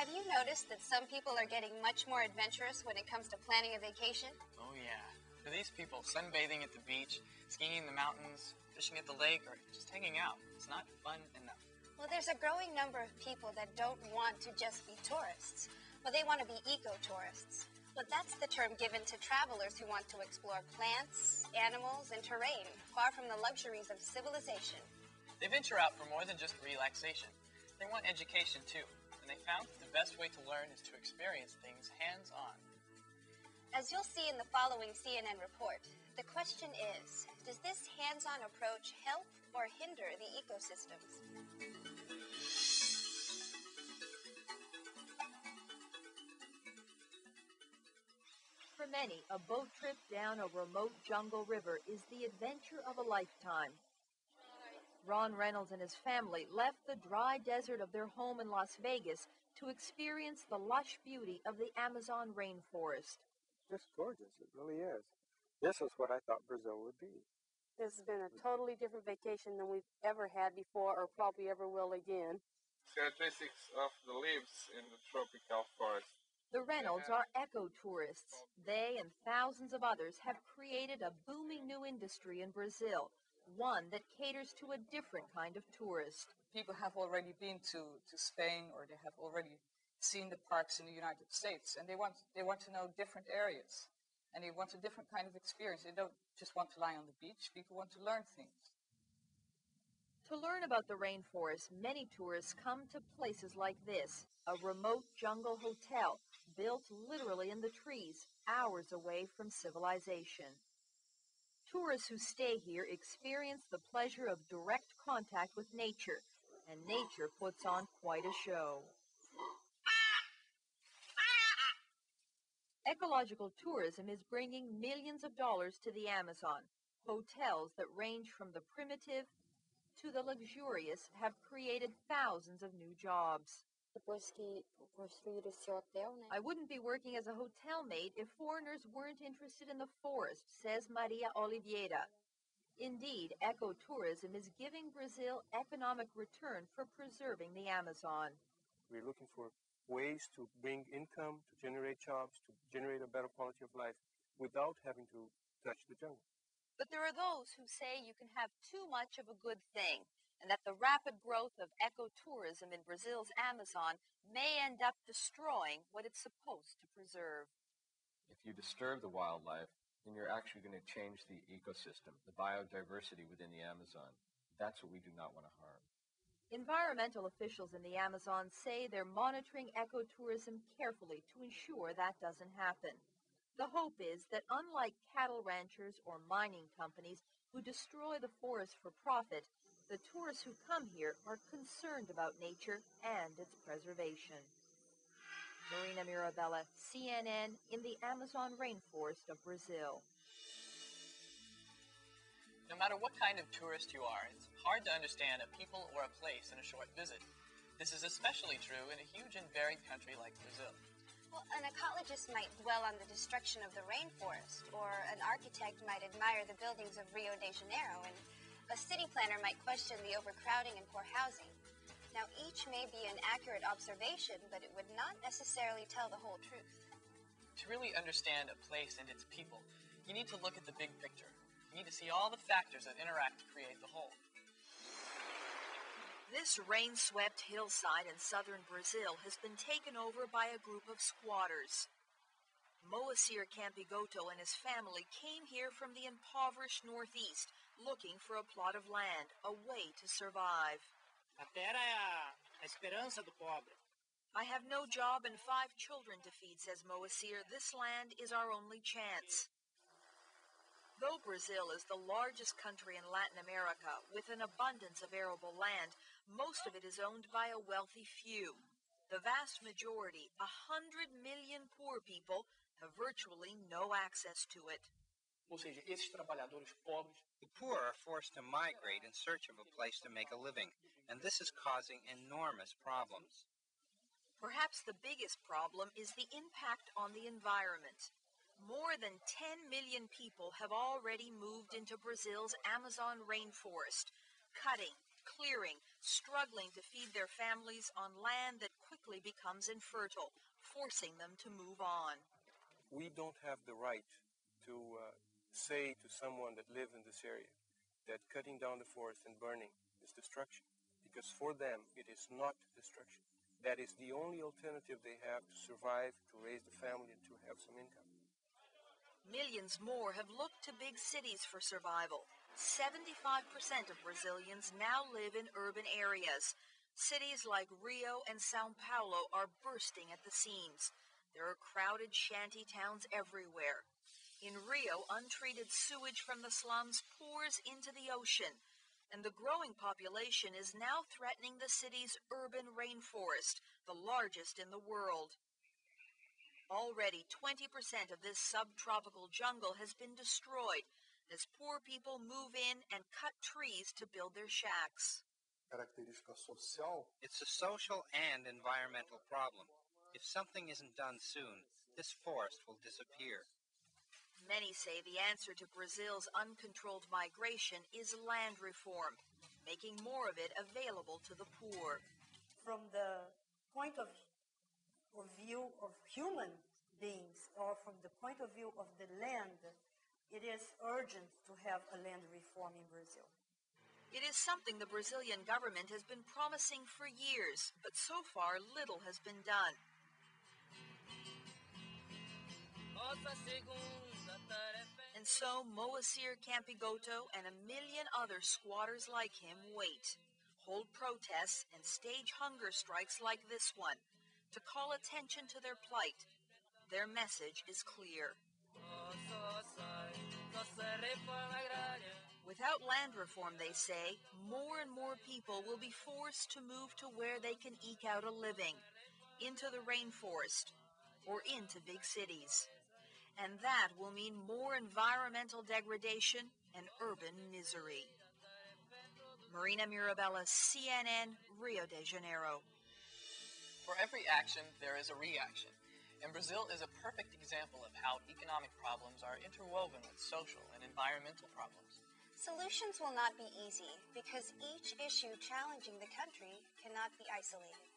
Have you noticed that some people are getting much more adventurous when it comes to planning a vacation? Oh, yeah. For these people, sunbathing at the beach, skiing in the mountains, fishing at the lake, or just hanging out, it's not fun enough. Well, there's a growing number of people that don't want to just be tourists. Well, they want to be eco-tourists. Well, that's the term given to travelers who want to explore plants, animals, and terrain, far from the luxuries of civilization. They venture out for more than just relaxation. They want education too, they found that the best way to learn is to experience things hands-on. As you'll see in the following CNN report, the question is, does this hands-on approach help or hinder the ecosystems? For many, a boat trip down a remote jungle river is the adventure of a lifetime. Ron Reynolds and his family left the dry desert of their home in Las Vegas to experience the lush beauty of the Amazon rainforest. Just gorgeous, it really is. This is what I thought Brazil would be. This has been a totally different vacation than we've ever had before or probably ever will again. Characteristics of the leaves in the tropical forest. The Reynolds are eco-tourists. They and thousands of others have created a booming new industry in Brazil, one that caters to a different kind of tourist. People have already been to, to Spain or they have already seen the parks in the United States and they want, they want to know different areas and they want a different kind of experience. They don't just want to lie on the beach. People want to learn things. To learn about the rainforest, many tourists come to places like this, a remote jungle hotel built literally in the trees, hours away from civilization. Tourists who stay here experience the pleasure of direct contact with nature, and nature puts on quite a show. Ecological tourism is bringing millions of dollars to the Amazon. Hotels that range from the primitive to the luxurious have created thousands of new jobs. Depois que construíram esse hotel, né? I wouldn't be working as a hotel maid if foreigners weren't interested in the forest, says Maria Oliveira. Indeed, ecotourism is giving Brazil economic return for preserving the Amazon. We're looking for ways to bring income, to generate jobs, to generate a better quality of life without having to touch the jungle. But there are those who say you can have too much of a good thing and that the rapid growth of ecotourism in Brazil's Amazon may end up destroying what it's supposed to preserve. If you disturb the wildlife, then you're actually going to change the ecosystem, the biodiversity within the Amazon. That's what we do not want to harm. Environmental officials in the Amazon say they're monitoring ecotourism carefully to ensure that doesn't happen. The hope is that unlike cattle ranchers or mining companies who destroy the forest for profit, the tourists who come here are concerned about nature and its preservation. Marina Mirabella, CNN, in the Amazon rainforest of Brazil. No matter what kind of tourist you are, it's hard to understand a people or a place in a short visit. This is especially true in a huge and varied country like Brazil. Well, an ecologist might dwell on the destruction of the rainforest, or an architect might admire the buildings of Rio de Janeiro, and a city planner might question the overcrowding and poor housing. Now, each may be an accurate observation, but it would not necessarily tell the whole truth. To really understand a place and its people, you need to look at the big picture. You need to see all the factors that interact to create the whole. This rain-swept hillside in southern Brazil has been taken over by a group of squatters. Moacir Campigoto and his family came here from the impoverished northeast looking for a plot of land, a way to survive. A terra é a, a esperança do pobre. I have no job and five children to feed, says Moacir. This land is our only chance. Though Brazil is the largest country in Latin America with an abundance of arable land, most of it is owned by a wealthy few. The vast majority, a hundred million poor people, have virtually no access to it. Ou seja, esses trabalhadores pobres. The poor are forced to migrate in search of a place to make a living, and this is causing enormous problems. Perhaps the biggest problem is the impact on the environment. More than 10 million people have already moved into Brazil's Amazon rainforest, cutting, clearing, struggling to feed their families on land that quickly quickly becomes infertile, forcing them to move on. We don't have the right to uh, say to someone that lives in this area that cutting down the forest and burning is destruction, because for them it is not destruction. That is the only alternative they have to survive, to raise the family, and to have some income. Millions more have looked to big cities for survival. 75% of Brazilians now live in urban areas. Cities like Rio and Sao Paulo are bursting at the seams. There are crowded shanty towns everywhere. In Rio, untreated sewage from the slums pours into the ocean, and the growing population is now threatening the city's urban rainforest, the largest in the world. Already, 20% of this subtropical jungle has been destroyed as poor people move in and cut trees to build their shacks. It's a social and environmental problem. If something isn't done soon, this forest will disappear. Many say the answer to Brazil's uncontrolled migration is land reform, making more of it available to the poor. From the point of, of view of human beings, or from the point of view of the land, it is urgent to have a land reform in Brazil. It is something the Brazilian government has been promising for years, but so far little has been done. So Moacir Campigoto and a million other squatters like him wait, hold protests, and stage hunger strikes like this one to call attention to their plight. Their message is clear. Without land reform, they say, more and more people will be forced to move to where they can eke out a living, into the rainforest, or into big cities. And that will mean more environmental degradation and urban misery. Marina Mirabella, CNN, Rio de Janeiro. For every action, there is a reaction. And Brazil is a perfect example of how economic problems are interwoven with social and environmental problems. Solutions will not be easy because each issue challenging the country cannot be isolated.